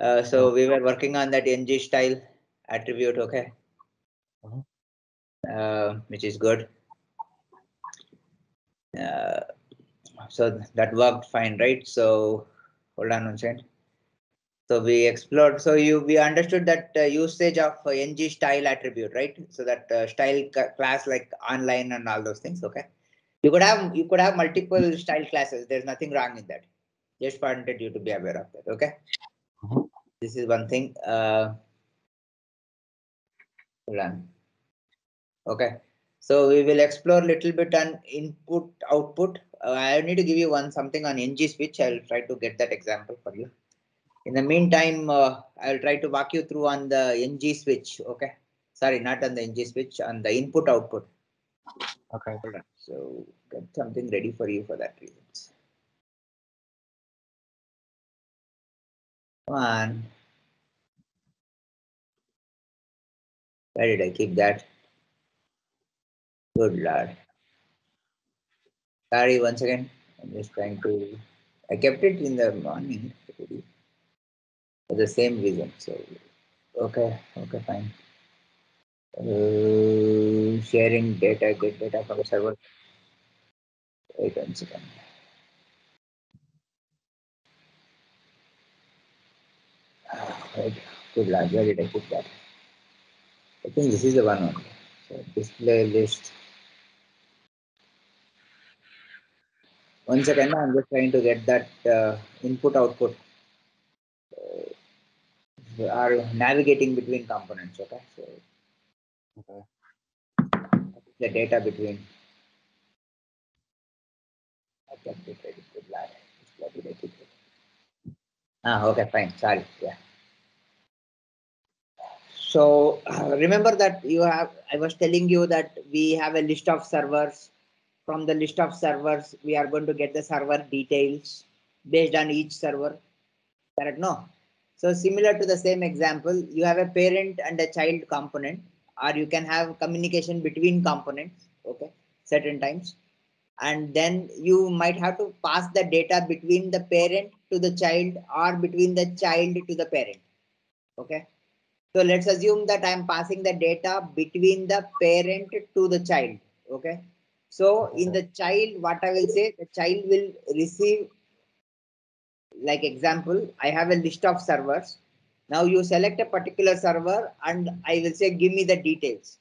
Uh, so we were working on that ng style attribute, okay? Mhm. Uh, which is good. Uh, so that worked fine, right? So hold on one second. So we explored, so you, we understood that uh, usage of uh, ng style attribute, right? So that uh, style class like online and all those things, okay? You could have, you could have multiple style classes. There's nothing wrong in that. Just wanted you to be aware of that, okay? This is one thing. Uh, hold on. Okay, so we will explore a little bit on input output. Uh, I need to give you one something on ng switch. I'll try to get that example for you. In the meantime, uh, I'll try to walk you through on the ng switch. Okay, sorry, not on the ng switch, on the input output. Okay. Hold on. So get something ready for you for that reasons. Come on. Where did I keep that? Good lord. Sorry, once again. I'm just trying to. I kept it in the morning for the same reason. So, okay, okay, fine. Uh, sharing data, get data from server. Wait one second. Right. Good lord, where did I put that? I think this is the one only. So display list. One second, I'm just trying to get that uh, input output. Uh, are navigating between components. Okay, so Okay. the data between. I kept it ready. Good lord. Where did I keep it? Ah, okay, fine. Sorry. Yeah. So uh, remember that you have, I was telling you that we have a list of servers. From the list of servers, we are going to get the server details based on each server. Correct? No. So similar to the same example, you have a parent and a child component, or you can have communication between components, okay, certain times. And then you might have to pass the data between the parent to the child or between the child to the parent. Okay. So let's assume that I'm passing the data between the parent to the child. Okay. So in the child, what I will say, the child will receive, like example, I have a list of servers. Now you select a particular server and I will say, give me the details.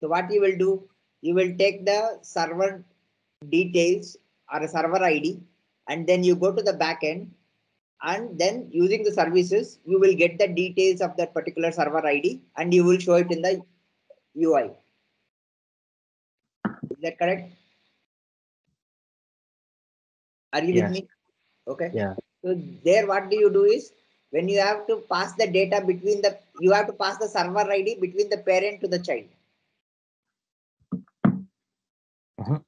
So what you will do, you will take the server details or a server ID and then you go to the backend and then using the services, you will get the details of that particular server ID and you will show it in the UI. Is that correct? Are you with me? Okay. Yeah. So there, what do you do is when you have to pass the data between the, you have to pass the server ID between the parent to the child. Mhm.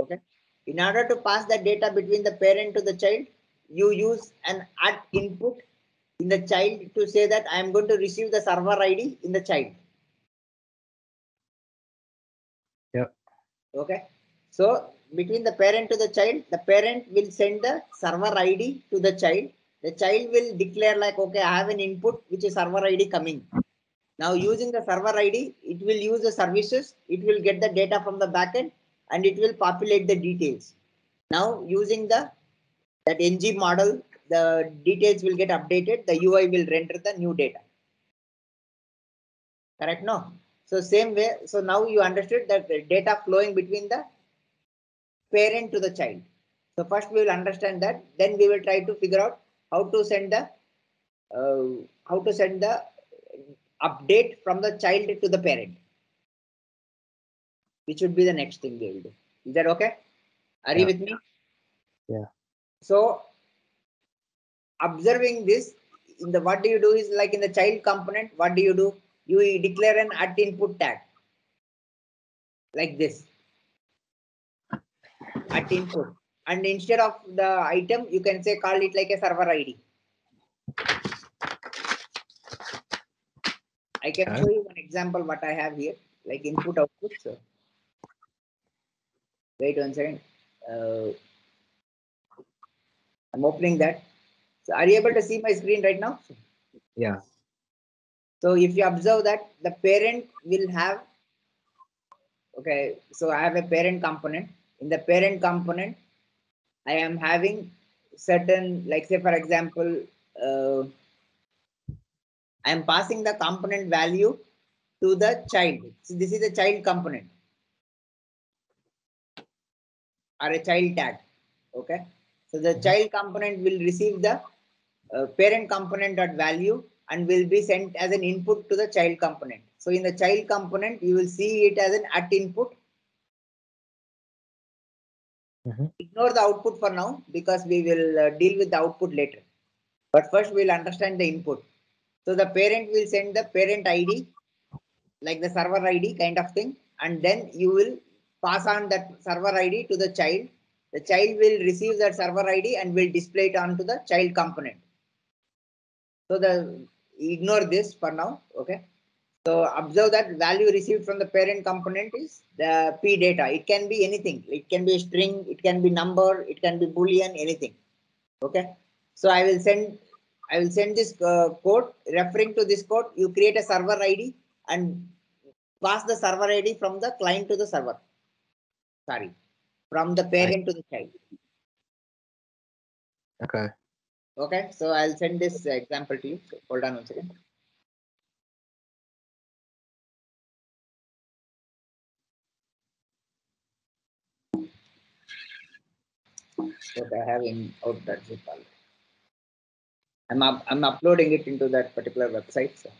Okay. In order to pass the data between the parent to the child, you use an at input in the child to say that I am going to receive the server ID in the child. Yep. Okay. So between the parent to the child, the parent will send the server ID to the child. The child will declare like, okay, I have an input which is server ID coming. Now using the server ID, it will use the services. It will get the data from the backend and it will populate the details. Now using the that ng model, the details will get updated. The UI will render the new data. Correct? No. So same way. So now you understood that the data flowing between the parent to the child. So first we will understand that. Then we will try to figure out how to send the uh, how to send the update from the child to the parent. Which would be the next thing we will do. Is that okay? Are you with me? Yeah. So observing this in the what do you do is like in the child component, what do you do? You declare an at input tag like this at input. And instead of the item, you can say call it like a server ID. I can show you one example what I have here, like input output. So wait one second. Uh, I'm opening that. So are you able to see my screen right now? Yeah. So if you observe that the parent will have, okay, so I have a parent component. In the parent component, I am having certain, like say for example, uh, I am passing the component value to the child. So this is a child component or a child tag. Okay. So the Mhm. child component will receive the uh, parent component dot value and will be sent as an input to the child component. So in the child component, you will see it as an at input. Mhm. Ignore the output for now because we will uh, deal with the output later. But first we'll understand the input. So the parent will send the parent ID, like the server ID kind of thing, and then you will pass on that server ID to the child. The child will receive that server ID and will display it onto the child component. So the ignore this for now. Okay. So observe that value received from the parent component is the P data. It can be anything. It can be a string, it can be number, it can be boolean, anything. Okay. So I will send I will send this uh, code. Referring to this code, you create a server ID and pass the server ID from the client to the server. Sorry, from the parent to the child. Okay. Okay. So I'll send this example to you. So hold on one second. What I have in out that zip file. I'm up, I'm uploading it into that particular website. So.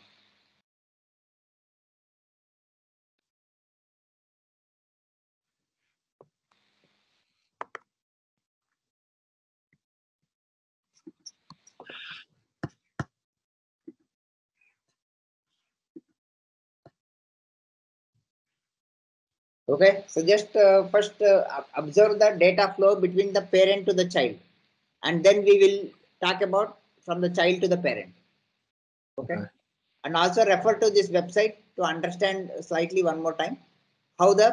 Okay, so just uh, first uh, observe the data flow between the parent to the child, and then we will talk about from the child to the parent. Okay, Okay. and also refer to this website to understand slightly one more time how the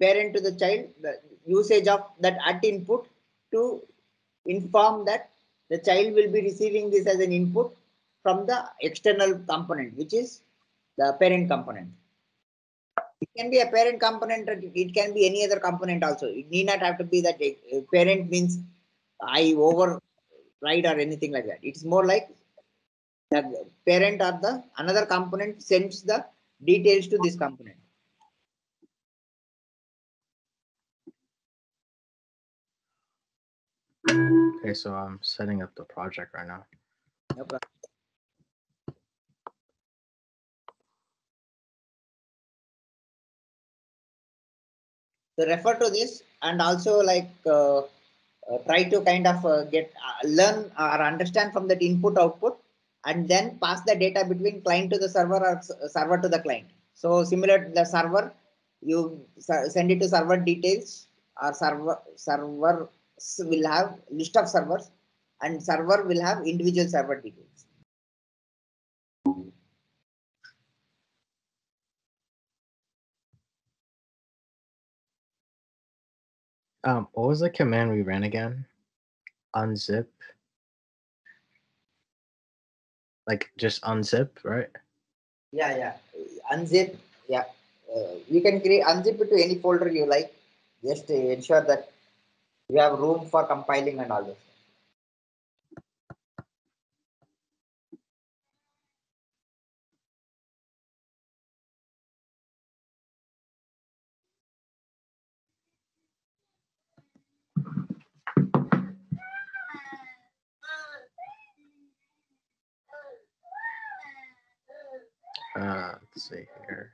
parent to the child, the usage of that at input to inform that the child will be receiving this as an input from the external component, which is the parent component. It can be a parent component, it can be any other component also. It need not have to be that uh, parent means I override or anything like that. It's more like the parent or the another component sends the details to this component. Okay, so I'm setting up the project right now. No problem. Refer to this and also like uh, uh, try to kind of uh, get uh, learn or understand from that input output and then pass the data between client to the server or server to the client. So similar the server, you send it to server details or server server will have list of servers and server will have individual server details. Um, what was the command we ran again? Unzip. Like just unzip, right? Yeah, yeah. Unzip. Yeah. Uh, you can create unzip it to any folder you like. Just ensure that you have room for compiling and all this. Uh, let's see here.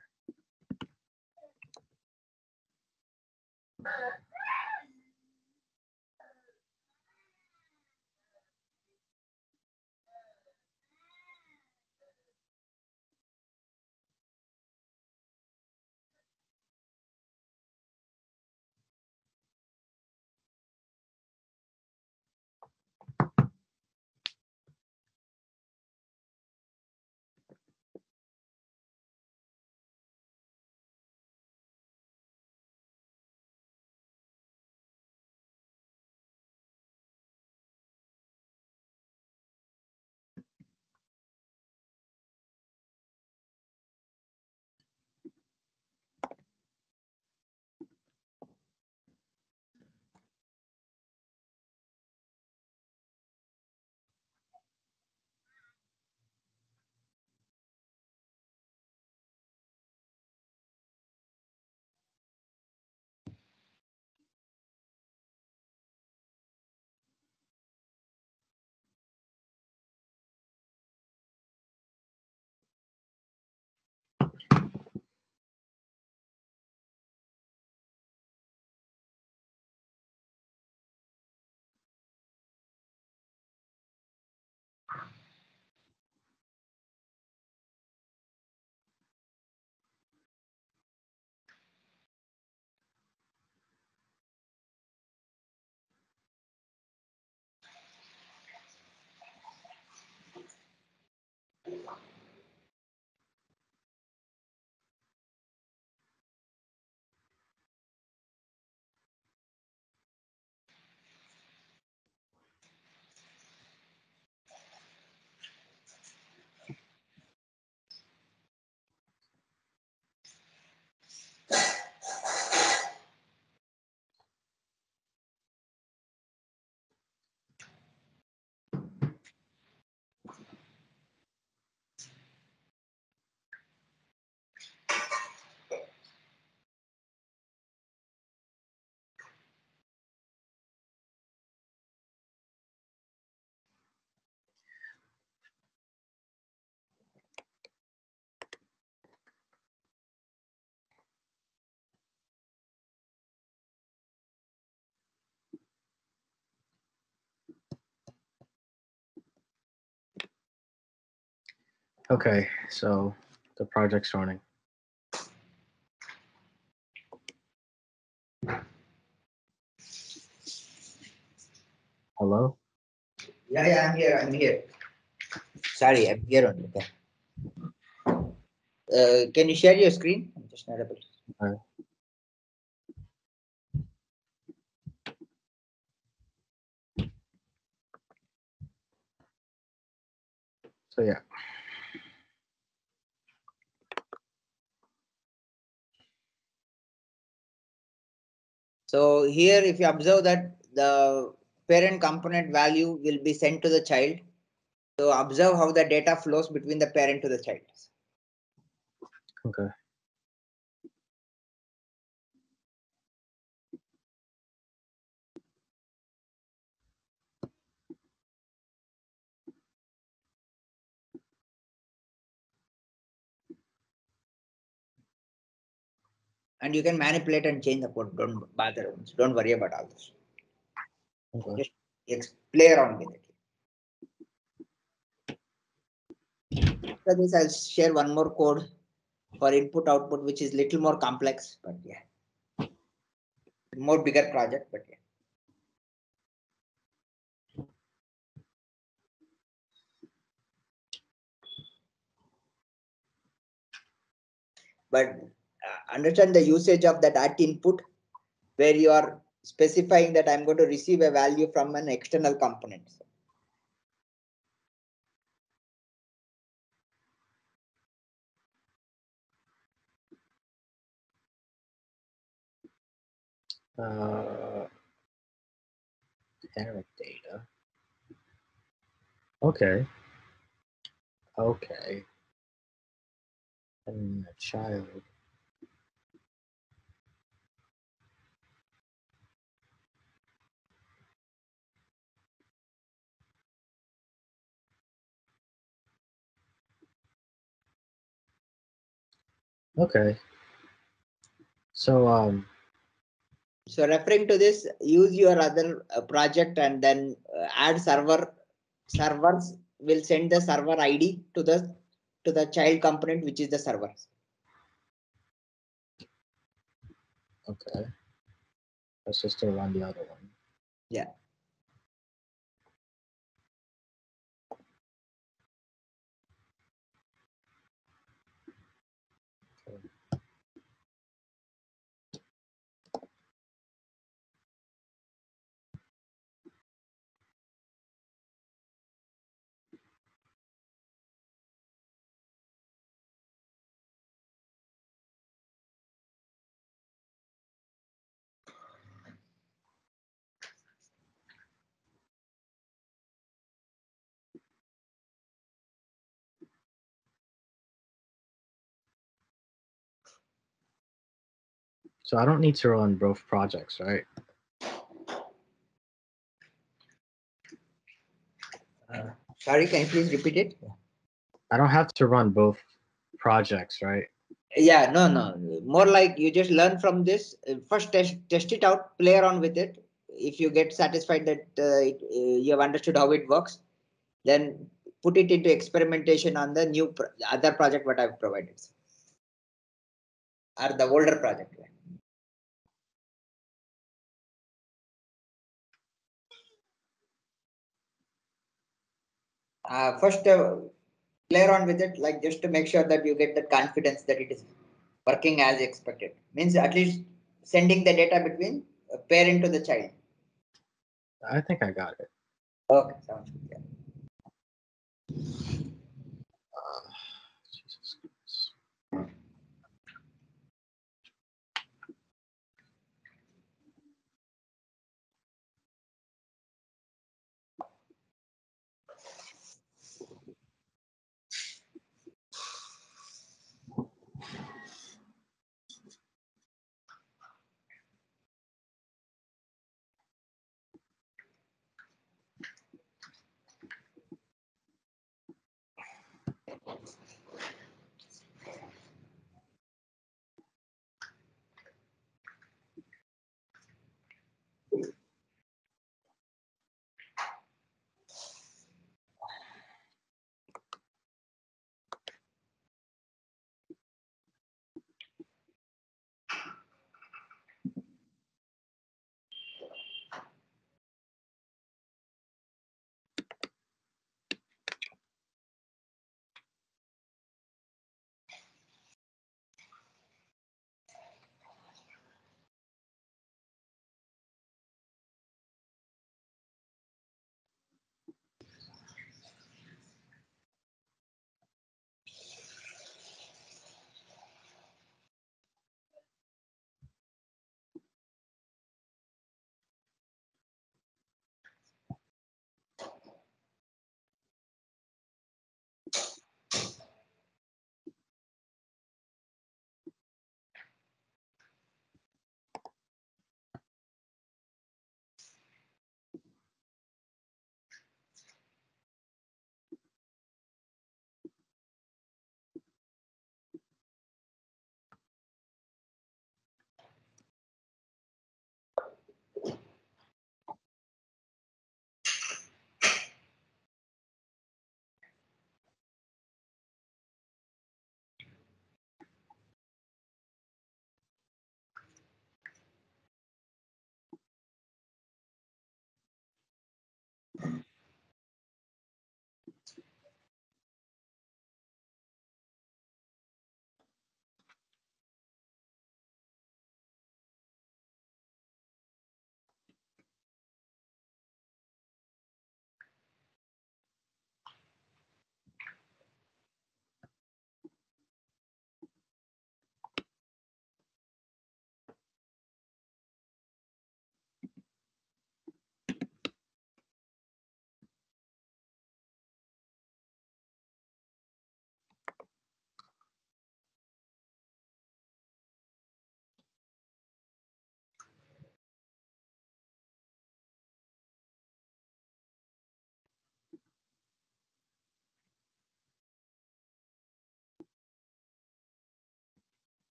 Okay, so the project's running. Hello? Yeah, yeah, I'm here. I'm here. Sorry, I'm here only. Okay. Uh, can you share your screen? I'm just not able. to- So yeah. So here, if you observe that the parent component value will be sent to the child. So observe how the data flows between the parent to the child. Okay. And you can manipulate and change the code. Don't bother. Don't worry about all this. Okay. Ex- play around with it. After this, I'll share one more code for input output, which is little more complex, but yeah. More bigger project, but yeah. But understand the usage of that at input where you are specifying that I'm going to receive a value from an external component. Uh, data. Okay. Okay. And the child. Okay. So um So referring to this, use your other uh, project and then uh, add server. Servers will send the server ID to the to the child component, which is the server. okay. Let's just run the other one. Yeah. So I don't need to run both projects, right? Uh, sorry, can you please repeat it? I don't have to run both projects, right? Yeah, no, no. More like you just learn from this. uh, First, test test it out, play around with it. If you get satisfied that uh, it, uh, you have understood how it works, then put it into experimentation on the new pro- other project what I've provided, or the older project. Uh, first, uh, play around with it, like just to make sure that you get the confidence that it is working as expected. Means at least sending the data between a parent to the child. I think I got it. Okay, sounds good. Yeah.